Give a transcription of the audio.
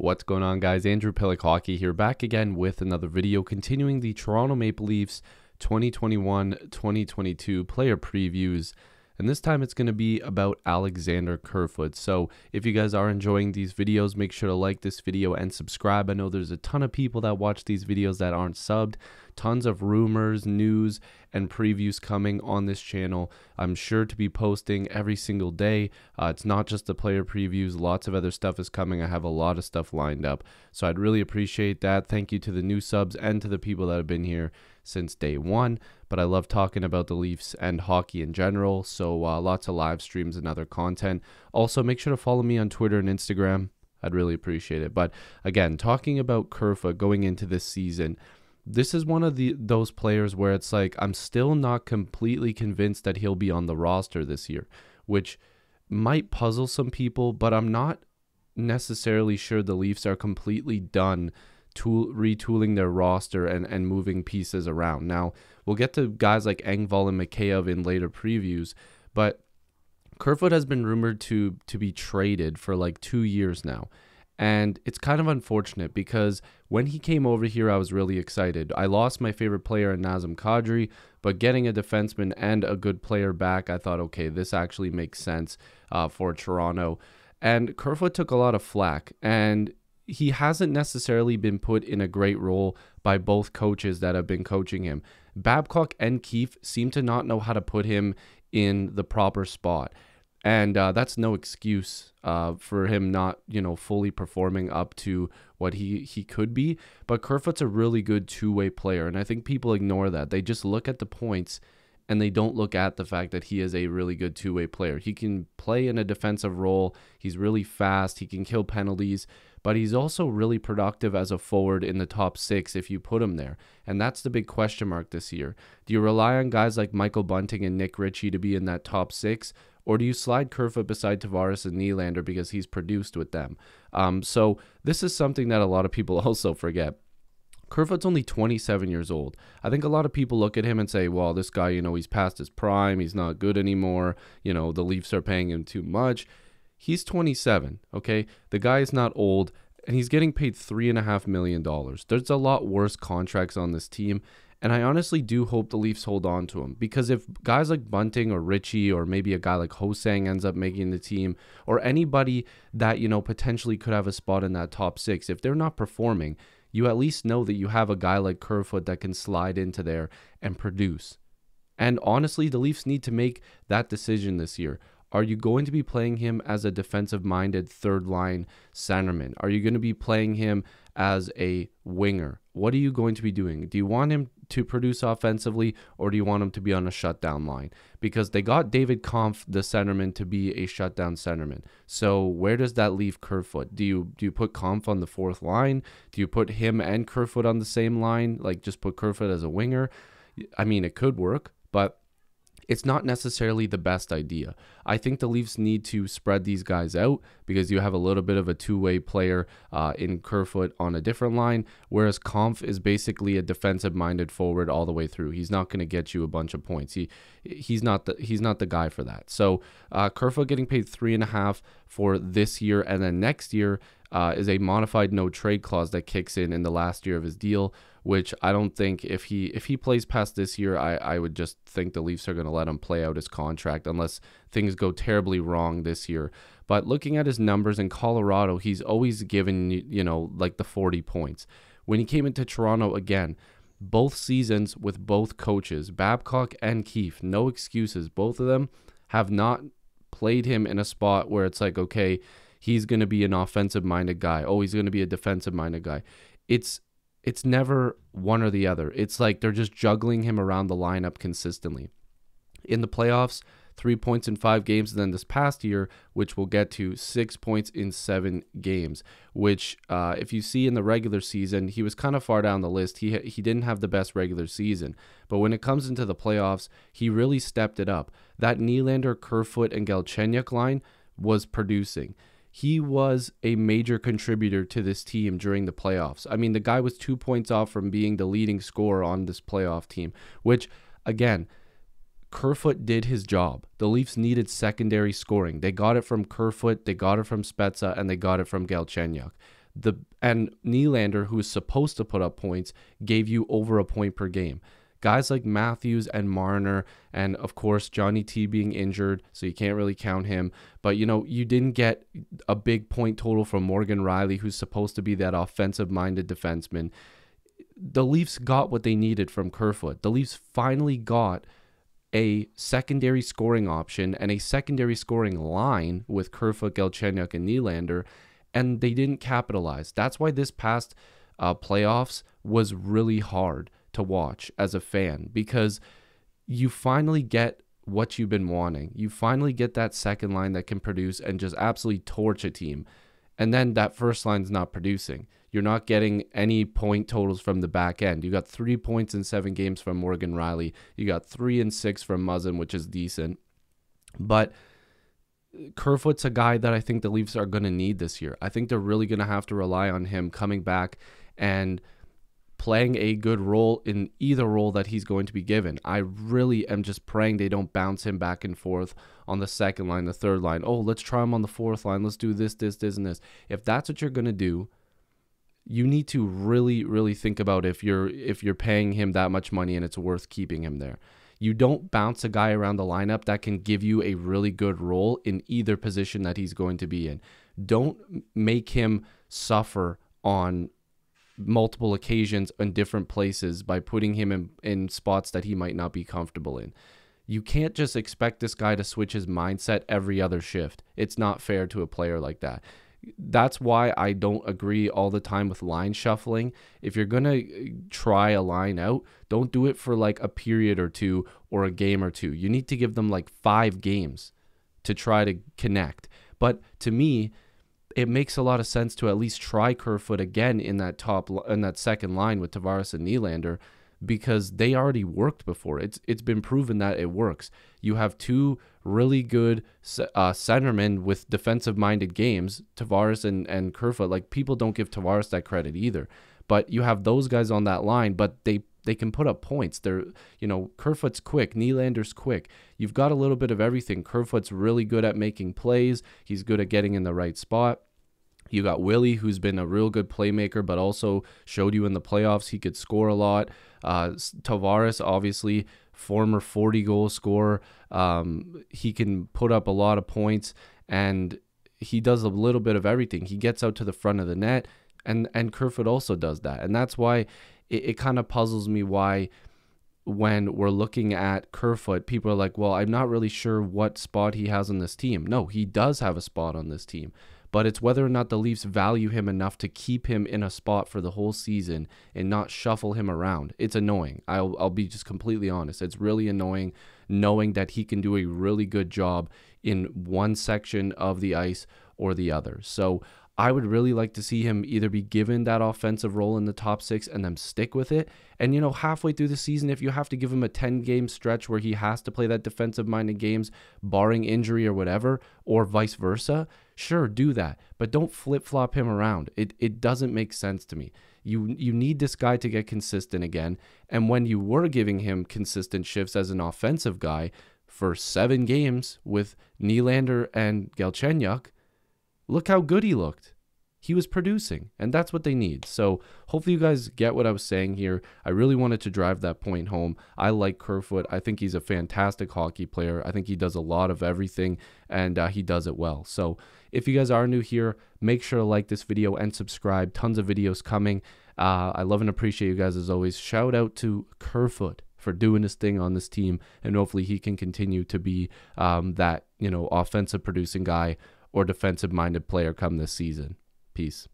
What's going on, guys? Andrew Piluk Hockey here, back again with another video continuing the Toronto Maple Leafs 2021 2022 player previews. And this time it's going to be about Alexander Kerfoot. So if you guys are enjoying these videos, make sure to like this video and subscribe. I know there's a ton of people that watch these videos that aren't subbed. Tons of rumors, news, and previews coming on this channel. I'm sure to be posting every single day. Uh, it's not just the player previews, lots of other stuff is coming. I have a lot of stuff lined up. So I'd really appreciate that. Thank you to the new subs and to the people that have been here since day one. But I love talking about the Leafs and hockey in general. So uh, lots of live streams and other content. Also, make sure to follow me on Twitter and Instagram. I'd really appreciate it. But again, talking about Kerfoot going into this season, this is one of the those players where it's like I'm still not completely convinced that he'll be on the roster this year, which might puzzle some people, but I'm not necessarily sure the Leafs are completely done tool retooling their roster and, and moving pieces around. Now, we'll get to guys like Engvall and Mikheyev in later previews, but Kerfoot has been rumored to to be traded for like two years now. And it's kind of unfortunate because when he came over here, I was really excited. I lost my favorite player in Nazem Kadri, but getting a defenseman and a good player back, I thought, okay, this actually makes sense uh, for Toronto. And Kerfoot took a lot of flack, and he hasn't necessarily been put in a great role by both coaches that have been coaching him. Babcock and Keefe seem to not know how to put him in the proper spot. And uh, that's no excuse uh, for him not, you know, fully performing up to what he, he could be. But Kerfoot's a really good two way player. And I think people ignore that. They just look at the points and they don't look at the fact that he is a really good two way player. He can play in a defensive role, he's really fast, he can kill penalties, but he's also really productive as a forward in the top six if you put him there. And that's the big question mark this year. Do you rely on guys like Michael Bunting and Nick Ritchie to be in that top six? Or do you slide Kerfoot beside Tavares and Nylander because he's produced with them? Um, so this is something that a lot of people also forget. Kerfoot's only 27 years old. I think a lot of people look at him and say, well, this guy, you know, he's past his prime. He's not good anymore. You know, the Leafs are paying him too much. He's 27, okay? The guy is not old, and he's getting paid $3.5 million. There's a lot worse contracts on this team, and I honestly do hope the Leafs hold on to him because if guys like Bunting or Ritchie or maybe a guy like Ho-Sang ends up making the team or anybody that, you know, potentially could have a spot in that top six, if they're not performing – you at least know that you have a guy like Kerfoot that can slide into there and produce. And honestly, the Leafs need to make that decision this year. Are you going to be playing him as a defensive minded third line centerman? Are you going to be playing him as a winger? What are you going to be doing? Do you want him to produce offensively or do you want him to be on a shutdown line? Because they got David Kampf, the centerman, to be a shutdown centerman. So where does that leave Kerfoot? Do you do you put Kampf on the fourth line? Do you put him and Kerfoot on the same line? Like just put Kerfoot as a winger? I mean, it could work, but it's not necessarily the best idea. I think the Leafs need to spread these guys out because you have a little bit of a two way player uh, in Kerfoot on a different line, whereas Kampf is basically a defensive minded forward all the way through. He's not going to get you a bunch of points. He he's not the he's not the guy for that. So uh, Kerfoot getting paid three and a half for this year, and then next year uh, is a modified no trade clause that kicks in in the last year of his deal, which I don't think if he if he plays past this year, I, I would just think the Leafs are going to let him play out his contract unless things go terribly wrong this year. But looking at his numbers in Colorado, he's always given you know like the 40 points. When he came into Toronto again, both seasons with both coaches, Babcock and Keefe, no excuses. Both of them have not played him in a spot where it's like okay he's going to be an offensive minded guy. Oh, he's going to be a defensive minded guy. It's it's never one or the other. It's like they're just juggling him around the lineup consistently. In the playoffs, three points in five games. And then this past year, which we'll get to, six points in seven games. Which, uh, if you see in the regular season, he was kind of far down the list. He he didn't have the best regular season, but when it comes into the playoffs, he really stepped it up. That Nylander, Kerfoot, and Galchenyuk line was producing he was a major contributor to this team during the playoffs. I mean, the guy was two points off from being the leading scorer on this playoff team, which, again, Kerfoot did his job. The Leafs needed secondary scoring. They got it from Kerfoot, they got it from Spezza, and they got it from Galchenyuk. The and Nylander, who is supposed to put up points, gave you over a point per game. Guys like Matthews and Marner, and of course Johnny T being injured, so you can't really count him. But you know, you didn't get a big point total from Morgan Rielly, who's supposed to be that offensive-minded defenseman. The Leafs got what they needed from Kerfoot. The Leafs finally got a secondary scoring option and a secondary scoring line with Kerfoot, Galchenyuk, and Nylander, and they didn't capitalize. That's why this past uh, playoffs was really hard to watch as a fan because you finally get what you've been wanting. You finally get that second line that can produce and just absolutely torch a team. And then that first line's not producing. You're not getting any point totals from the back end. You got three points in seven games from Morgan Rielly. You got three and six from Muzzin, which is decent. But Kerfoot's a guy that I think the Leafs are going to need this year. I think they're really going to have to rely on him coming back and playing a good role in either role that he's going to be given. I really am just praying they don't bounce him back and forth on the second line, the third line. Oh, let's try him on the fourth line. Let's do this, this, this, and this. If that's what you're going to do, you need to really really think about if you're if you're paying him that much money and it's worth keeping him there. You don't bounce a guy around the lineup that can give you a really good role in either position that he's going to be in. Don't make him suffer on multiple occasions in different places by putting him in, in spots that he might not be comfortable in. You can't just expect this guy to switch his mindset every other shift. It's not fair to a player like that that's why I don't agree all the time with line shuffling. If you're going to uh, try a line out, don't do it for like a period or two or a game or two. You need to give them like five games to try to connect. But to me, it makes a lot of sense to at least try Kerfoot again in that top in that second line with Tavares and Nylander because they already worked before. It's it's been proven that it works. You have two really good uh, centermen with defensive minded games, Tavares and and Kerfoot. Like people don't give Tavares that credit either, but you have those guys on that line, but they they can put up points. They're, you know, Kerfoot's quick, Nylander's quick. You've got a little bit of everything. Kerfoot's really good at making plays. He's good at getting in the right spot. You got Willie, who's been a real good playmaker, but also showed you in the playoffs he could score a lot. Uh, Tavares, obviously, former 40 goal scorer. Um, he can put up a lot of points and he does a little bit of everything. He gets out to the front of the net, and, and Kerfoot also does that. And that's why it, it kind of puzzles me why when we're looking at Kerfoot, people are like, well, I'm not really sure what spot he has on this team. No, he does have a spot on this team but it's whether or not the Leafs value him enough to keep him in a spot for the whole season and not shuffle him around. It's annoying. I'll, I'll be just completely honest. It's really annoying knowing that he can do a really good job in one section of the ice or the other. So I would really like to see him either be given that offensive role in the top six and then stick with it. And, you know, halfway through the season, if you have to give him a 10 game stretch where he has to play that defensive minded games, barring injury or whatever, or vice versa, sure, do that. But don't flip flop him around. It, it doesn't make sense to me. You, you need this guy to get consistent again. And when you were giving him consistent shifts as an offensive guy for seven games with Nylander and Galchenyuk, look how good he looked. He was producing, and that's what they need. So hopefully you guys get what I was saying here. I really wanted to drive that point home. I like Kerfoot. I think he's a fantastic hockey player. I think he does a lot of everything, and uh, he does it well. So if you guys are new here, make sure to like this video and subscribe. Tons of videos coming. Uh, I love and appreciate you guys as always. Shout out to Kerfoot for doing his thing on this team, and hopefully he can continue to be um, that you know offensive producing guy or defensive minded player come this season. Peace.